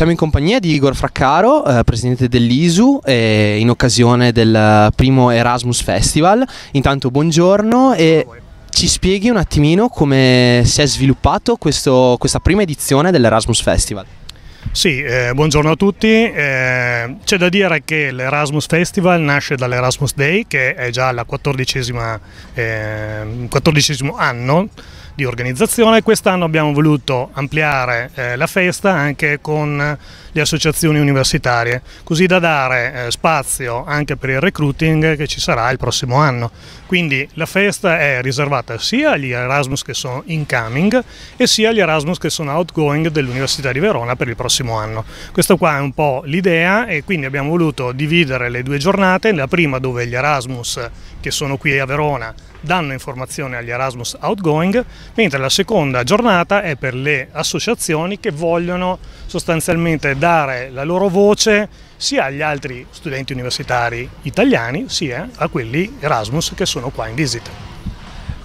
siamo in compagnia di Igor Fraccaro, eh, presidente dell'ISU, eh, in occasione del primo Erasmus Festival. Intanto buongiorno e ci spieghi un attimino come si è sviluppato questo, questa prima edizione dell'Erasmus Festival. Sì, eh, buongiorno a tutti. Eh, c'è da dire che l'Erasmus Festival nasce dall'Erasmus Day, che è già il 14 eh, 14 anno di organizzazione. Quest'anno abbiamo voluto ampliare eh, la festa anche con le associazioni universitarie, così da dare eh, spazio anche per il recruiting che ci sarà il prossimo anno. Quindi la festa è riservata sia agli Erasmus che sono incoming e sia agli Erasmus che sono outgoing dell'Università di Verona per il prossimo anno. Questa qua è un po' l'idea e quindi abbiamo voluto dividere le due giornate, la prima dove gli Erasmus che sono qui a Verona danno informazioni agli Erasmus Outgoing, mentre la seconda giornata è per le associazioni che vogliono sostanzialmente dare la loro voce sia agli altri studenti universitari italiani sia a quelli Erasmus che sono qua in visita.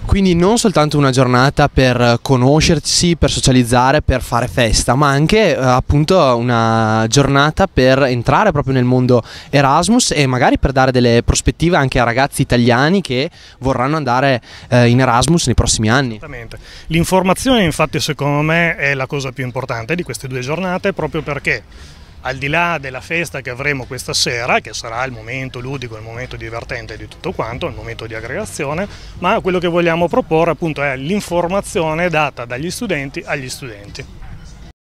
Quindi non soltanto una giornata per conoscersi, per socializzare, per fare festa, ma anche eh, appunto una giornata per entrare proprio nel mondo Erasmus e magari per dare delle prospettive anche a ragazzi italiani che vorranno andare eh, in Erasmus nei prossimi anni. Esattamente. L'informazione infatti secondo me è la cosa più importante di queste due giornate proprio perché al di là della festa che avremo questa sera, che sarà il momento ludico, il momento divertente di tutto quanto, il momento di aggregazione, ma quello che vogliamo proporre appunto è l'informazione data dagli studenti agli studenti.